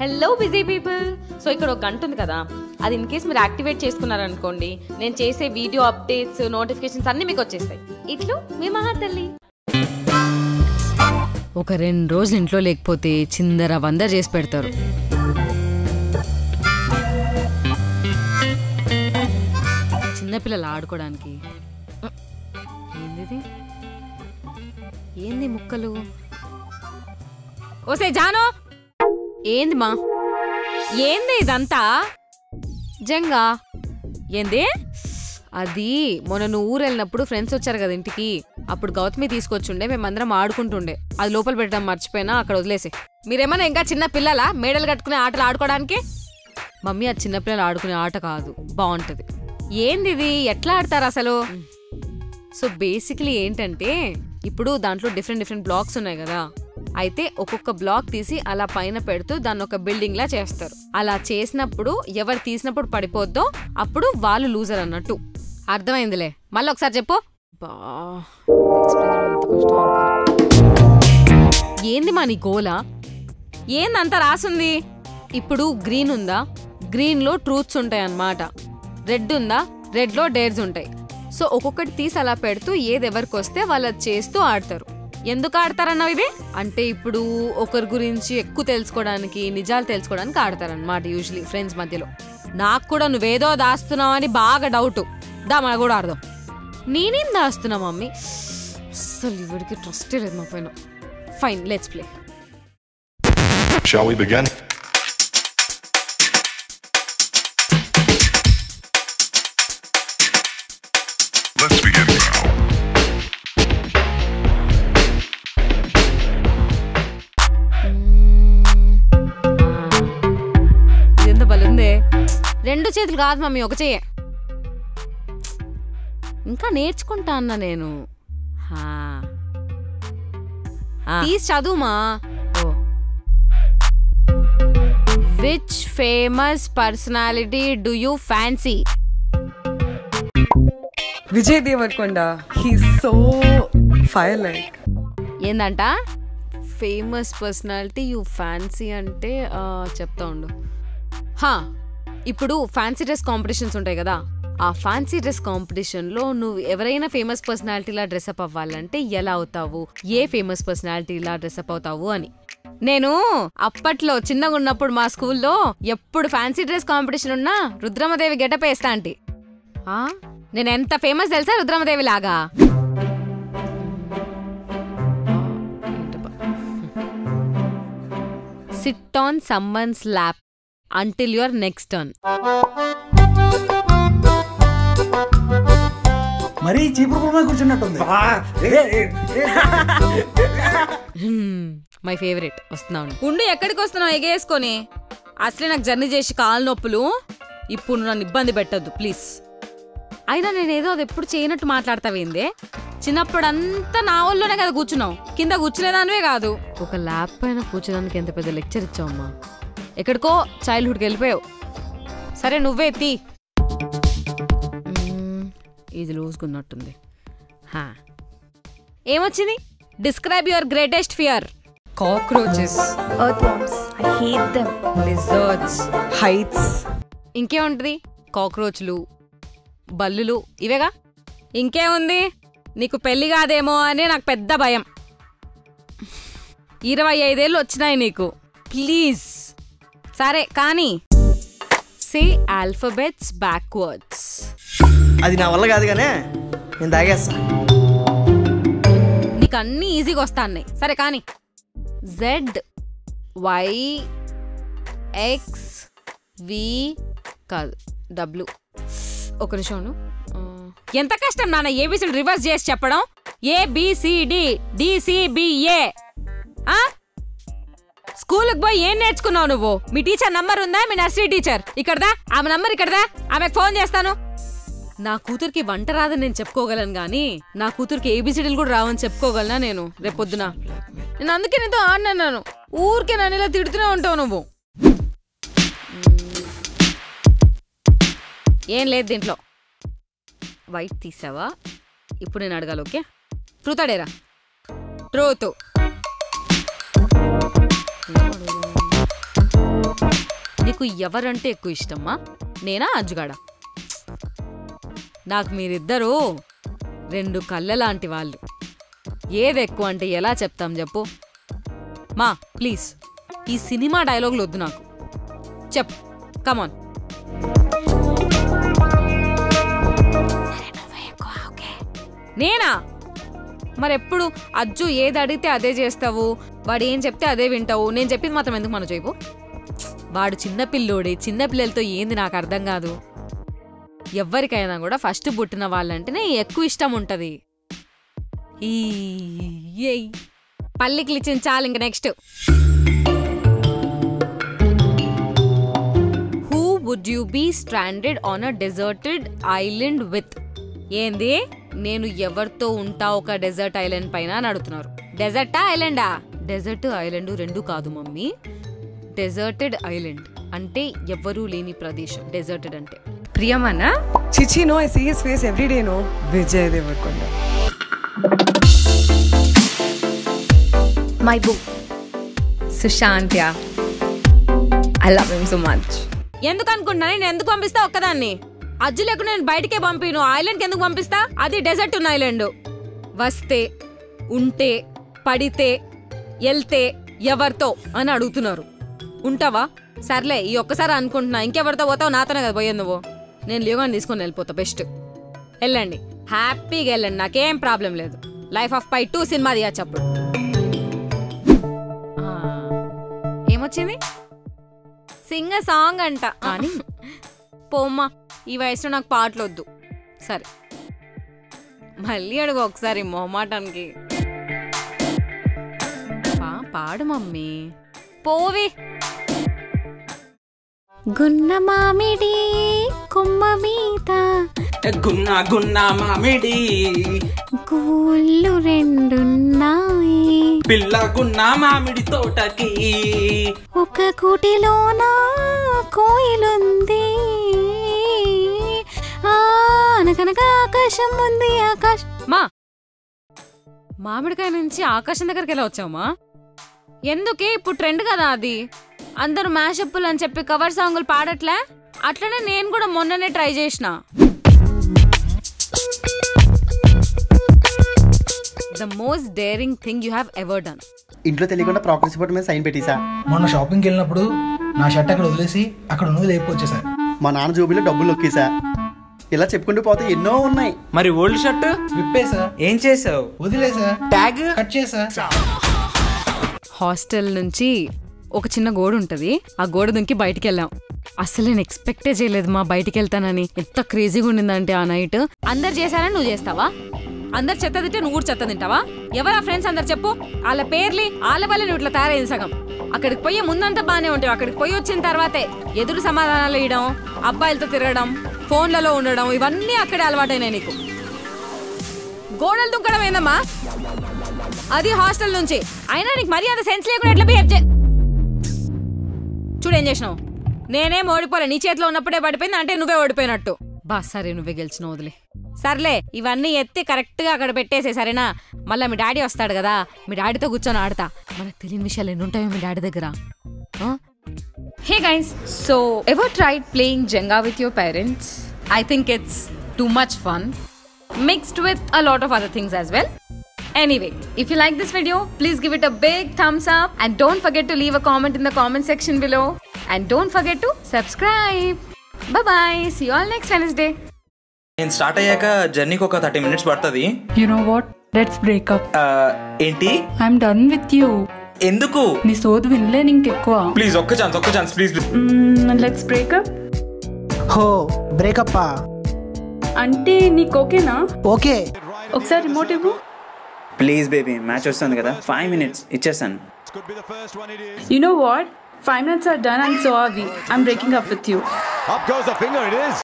Hello busy people so ఇక్కడ ఒక గంట ఉంది కదా. అది ఇన్ కేస్ మీరు యాక్టివేట్ చేసుకున్నారనుకోండి నేను చేసే వీడియో అప్డేట్స్ నోటిఫికేషన్స్ అన్నీ మీకు వచ్చేస్తాయి. ఇట్లు మీ మహాతల్లి. ఒక రెండు రోజులు ఇంట్లో లేకపోతే చిందర వందర చేసి పెడతారు. చిన్నపిల్లలు ఆడుకోవడానికి. ఏంది ఏంది ముక్కలు? ఓసే జాను! ఏంది మా ఏంది ఇదంతా? జంగా? ఏంది? అది మొన్న నువ్వు ఊరు వెళ్ళినప్పుడు ఫ్రెండ్స్ వచ్చారు కదా ఇంటికి. అప్పుడు గౌతమి తీసుకొచ్చుండే మేమందరం ఆడుకుంటుండే. అది లోపల పెట్టడం మర్చిపోయినా అక్కడ వదిలేసి. మీరేమన్నా ఇంకా చిన్న పిల్లలా మేడలు కట్టుకునే ఆటలు ఆడుకోవడానికి మమ్మీ అది చిన్నపిల్లలు ఆడుకునే ఆట కాదు బాగుంటది ఏంది ఇది ఎట్లా ఆడతారు అసలు? సో బేసిక్లీ ఏంటంటే ఇప్పుడు దాంట్లో డిఫరెంట్ డిఫరెంట్ బ్లాక్స్ ఉన్నాయి కదా. అయితే ఒక్కొక్క బ్లాక్ తీసి అలా పైన పెడుతూ దాన్ని ఒక బిల్డింగ్ లా చేస్తారు. అలా చేసినప్పుడు ఎవరు తీసినప్పుడు పడిపోద్దో అప్పుడు వాళ్ళు లూజర్ అన్నట్టు. అర్థమైందిలే? మళ్ళీ ఒకసారి చెప్పు. ఏంది మా నీ గోల? ఏందంత రాసుంది? ఇప్పుడు గ్రీన్ ఉందా? గ్రీన్లో ట్రూత్స్ ఉంటాయి అన్నమాట రెడ్ ఉందా? రెడ్లో డేర్స్ ఉంటాయి. సో ఒక్కొక్కటి తీసి అలా పెడుతూ ఏది ఎవరికి వస్తే వాళ్ళు అది చేస్తూ ఆడతారు. ఎందుకు ఆడతారన్నావు ఇవి? అంటే ఇప్పుడు ఒకరి గురించి ఎక్కువ తెలుసుకోవడానికి నిజాలు తెలుసుకోవడానికి ఆడతారనమాట యూజువలీ ఫ్రెండ్స్ మధ్యలో. నాకు కూడా నువ్వేదో దాస్తున్నావు అని బాగా డౌట్ దా మన కూడా ఆడదాం. నేనేం దాస్తున్నా మమ్మీ? అస్సలు ఇవిడికి ట్రస్ట్ లేదు మా పైన. Fine let's play Shall we begin? బలుందే రెండు చేతులు కాదు మమ్మీ ఒక చెయ్యే. ఇంకా నేర్చుకుంటా అన్న నేను. హా. తీసి చదువుమా? Which famous personality do you fancy Vijay Devarakonda. He so fire like ఏందంట? Famous personality you fancy అంటే చెప్తా ఉండు. హా ఇప్పుడు ఫ్యాన్సీ డ్రెస్ కాంపిటీషన్స్ ఉంటాయి కదా. ఆ ఫ్యాన్సీ డ్రెస్ కాంపిటీషన్లో నువ్వు ఎవరైనా ఫేమస్ పర్సనాలిటీలా డ్రెస్అప్ అవ్వాలంటే ఎలా అవుతావు? ఏ ఫేమస్ పర్సనాలిటీలా డ్రెస్అప్ అవుతావు అని. నేను అప్పట్లో చిన్నగా ఉన్నప్పుడు మా స్కూల్లో ఎప్పుడు ఫ్యాన్సీ డ్రెస్ కాంపిటీషన్ ఉన్నా రుద్రమదేవి గెటప్ వేస్తా అంటే. నేను ఎంత ఫేమస్ తెలుసా రుద్రమదేవి లాగా? Sit on someone's lap until your next turn మరీ చీపురు కూర్చున్నట్టుంది. మై ఫేవరెట్ వస్తున్నాను ఉండు ఎక్కడికి వస్తున్నావు? ఎగేసుకొని. అసలే నాకు జర్నీ చేసి కాలు నొప్పులు. ఇప్పుడు నన్ను ఇబ్బంది పెట్టద్దు ప్లీజ్ అయినా నేనేదో అది ఎప్పుడు చేయనట్టు మాట్లాడతావేందే? చిన్నప్పుడు అంతా నా ఊళ్ళోనే కదా కూర్చున్నావు. కింద కూర్చునేదానివే కాదు. ఒక ల్యాప్ పైన కూర్చోడానికి ఎంత పెద్ద లెక్చర్ ఇచ్చావమ్మా. ఎక్కడికో చైల్డ్హుడ్కి వెళ్ళిపోయావు. సరే నువ్వే తీ. ఇది లూజ్గున్నట్టుంది హా. ఏమొచ్చింది? Describe your greatest fear cockroaches Earthworms. I hate them. Lizards heights ఇంకేముంటది? కాక్రోచ్లు బల్లులు. ఇవేగా? ఇంకేముంది? నీకు పెళ్ళి కాదేమో అని నాకు పెద్ద భయం. ఇరవై ఐదేళ్ళు వచ్చినాయి నీకు. ప్లీజ్ సరే కానీ సే ఆల్ఫబెట్స్ బ్యాక్వర్డ్స్. అది నా వల్ల కాదు కానీ నేను తాగేస్తా. నీకు అన్నీ ఈజీగా వస్తాయి సరే కానీ జెడ్ వై ఎక్స్ వి కాదు డబ్ల్యూ ఒక నిమిషం ఎంత కష్టం నాన్న ఏబిసిడి రివర్స్ చేసి చెప్పడం? ఏబిసిడి డిసిబిఏ స్కూల్కి పోయి ఏం నేర్చుకున్నావు నువ్వు? మీ టీచర్ నంబర్ ఉందా? మీ నర్సరీ టీచర్? ఇక్కడదా? ఆమె నంబర్ ఇక్కడదా? ఆమెకు ఫోన్ చేస్తాను. నా కూతురికి వంట రాదని నేను చెప్పుకోగలను కానీ నా కూతురికి ఏబిసిడీలు కూడా రావని చెప్పుకోగలనా నేను రేపొద్దున? నేను అందుకే నీతో ఆడినాను ఊరికే నన్ను ఇలా తిడుతూనే ఉంటావు నువ్వు. ఏం లేదు దీంట్లో. వైట్ తీసావా? ఇప్పుడు నేను అడగాలి ఓకే? ట్రూతాడేరా ట్రూత్ నీకు ఎవరంటే ఎక్కువ ఇష్టమ్మా? నేనా అజ్జుగాడ? నాకు మీరిద్దరూ రెండు కళ్ళ లాంటి వాళ్ళు. ఏది ఎక్కువ అంటే ఎలా చెప్తాం చెప్పు? మా ప్లీజ్ ఈ సినిమా డైలాగులు వద్దు నాకు. చెప్ కమాన్ నేనా? మరెప్పుడు అజ్జు ఏది అడిగితే అదే చేస్తావు? వాడు ఏం చెప్తే అదే వింటావు? నేను చెప్పింది మాత్రం ఎందుకు మన చేయవు వాడు చిన్నపిల్లోడే చిన్నపిల్లలతో ఏంది నాకు అర్థం కాదు. ఎవ్వరికైనా కూడా ఫస్ట్ పుట్టిన వాళ్ళంటేనే ఎక్కువ ఇష్టం ఉంటుంది. ఈ ఏయ్. పల్లికి ఇచ్చిన చాలు ఇంక next who would you be stranded on a deserted island with ఏంది? నేను ఎవరితో ఉంటా ఒక డెజర్ట్ ఐలాండ్ పైన అని అడుగుతున్నారు. డెజర్టా ఐలాండా డెజర్ట్ ఐలాండ్ రెండు కాదు మమ్మీ. డెజర్టెడ్ ఐలాండ్ అంటే ఎవ్వరూ లేని ప్రదేశం. డెజర్టెడ్ అంటే. ప్రియమనా? Chichi, no, I see his face every day, no? Vijay Devarkonda. My boo. సుశాంత్య. I love him so much ఎందుకు అనుకుంటున్నా? నేను ఎందుకు పంపిస్తా ఒక్కదాన్ని? అజ్జు లేకుండా నేను బయటకే పంపిను. ఐలాండ్కి ఎందుకు పంపిస్తా? అది డెజర్ట్ ఉన్న ఐలాండ్. వస్తే ఉంటే పడితే వెళ్తే ఎవరితో అని అడుగుతున్నారు. ఉంటావా? సర్లే ఈ ఒక్కసారి అనుకుంటున్నా. ఇంకెవరితో పోతావు? నాతోనే కదా పోయేది నువ్వు. నేను లీవ్ని తీసుకొని వెళ్ళిపోతా బెస్ట్. వెళ్ళండి. హ్యాపీగా వెళ్ళండి. నాకేం ప్రాబ్లం లేదు. Life of pi two cinema తీయచ్చు అప్పుడు. ఏమొచ్చింది? సింగ సాంగ్ అంట. అని పోమ్మా ఈ వయసులో నాకు పాటలు వద్దు సరే. మళ్ళీ అడుగు ఒకసారి మొహమాటానికి. పాడు మమ్మీ. పోవి. గున్న మామిడి కొమ్మ మీద. గున్న గున్న మామిడి. గూళ్ళు రెండున్నాయి. పిల్ల గున్న మామిడి తోటకి. ఒక కూటిలోన కోయిలుంది. ఆ, అనగనగా ఆకాశం ఉంది ఆకాశం. మా మామిడికాయ నుంచి ఆకాశం దగ్గరికి ఎలా వచ్చావమ్మా ఎందుకే ఇప్పుడు ట్రెండ్ కదా అది? అందరూ మ్యాషప్పులు అని చెప్పి కవర్ సాంగులు పాడట్లే? అట్లనే నేను కూడా మొన్ననే ట్రై చేసిన. The most daring thing you have ever done ఇంట్లో తెలియకుండా ప్రాపర్టీ రిపోర్ట్ మీద సైన్ పెట్టేసా మొన్న షాపింగ్కి వెళ్ళినప్పుడు నా షర్ట్ అక్కడ వదిలేసి అక్కడ ఉన్నది లేపుకొచ్చేసా మా నాన్న జోబీలో డబ్బులు నొక్కేసా ఇలా చెప్పుకుంటూ పోతే ఎన్నో ఉన్నాయి. మరి ఓల్డ్ షర్ట్ విప్పేసా ఏం చేసావు వదిలేసా ట్యాగ్ కట్ చేసా హాస్టల్ నుంచి ఒక చిన్న గోడ ఉంటది. ఆ గోడ దుంకి బయటికి వెళ్ళాం అసలు నేను ఎక్స్పెక్టే చేయలేదు మా బయటికి వెళ్తానని ఎంత క్రేజీగా ఉండిందంటే ఆ నైట్. అందరు చేశారని నువ్వు చేస్తావా? అందరు చెత్త తింటే నువ్వు కూడా చెత్త తింటావా? ఎవరా ఫ్రెండ్స్ అందరు చెప్పు. వాళ్ళ పేర్లి వాళ్ళ వల్ల నువ్వు ఇట్లా తయారైంది సగం. అక్కడికి పోయి ముందంతా బాగానే ఉంటావు. అక్కడికి పోయి వచ్చిన తర్వాతే ఎదురు సమాధానాలు ఇవ్వడం అబ్బాయిలతో తిరగడం ఫోన్లలో ఉండడం ఇవన్నీ అక్కడే అలవాటైనాయి నీకు. గోడలు దుంకడం ఏందమ్మా? అది హాస్టల్ నుంచి. అయినా నీకు మర్యాద సెన్స్ లేకుండా ఎట్లా బిహేవ్ చే చూడేం చేసినావు? నేనేం ఓడిపోలే. నీ చేతిలో ఉన్నప్పుడే పడిపోయింది అంటే నువ్వే ఓడిపోయినట్టు. బా సరే నువ్వే గెలిచిన వదిలే. సర్లే ఇవన్నీ ఎత్తి కరెక్ట్గా అక్కడ పెట్టేసే సరేనా? మళ్ళీ మీ డాడీ వస్తాడు కదా మీ డాడీతో కూర్చొని ఆడతా. మనకు తెలియని విషయాలు ఎన్ని ఉంటాయో మీ డాడీ దగ్గర? Hey guys so ever tried playing Jenga with your parents I think it's too much fun, mixed with a lot of other things as well. Anyway, if you like this video, please give it a big thumbs up and don't forget to leave a comment in the comment section below. And don't forget to subscribe. Bye bye. See you all next Wednesday. నేను start అయ్యాక జర్నీకి ఒక thirty minutes పడుతుంది You know what? Let's break up. ఆ, ఏంటి I'm done with you. ఎందుకు నీ సోదు వినలే ఇంకెక్కువ ప్లీజ్ ఒక్క ఛాన్స్ ఒక్క ఛాన్స్ ప్లీజ్ లెట్స్ బ్రేకప్ హో బ్రేకప్పా అంటే నీకు ఓకేనా ఓకే ఒకసారి రిమోట్ ఇవ్వు ప్లీజ్ బేబీ మ్యాచ్ వస్తుంది కదా. ఫైవ్ మినిట్స్ ఇచ్చేస్తాను. You know what five minutes are done and so are we I'm breaking up with you Up goes the finger, it is.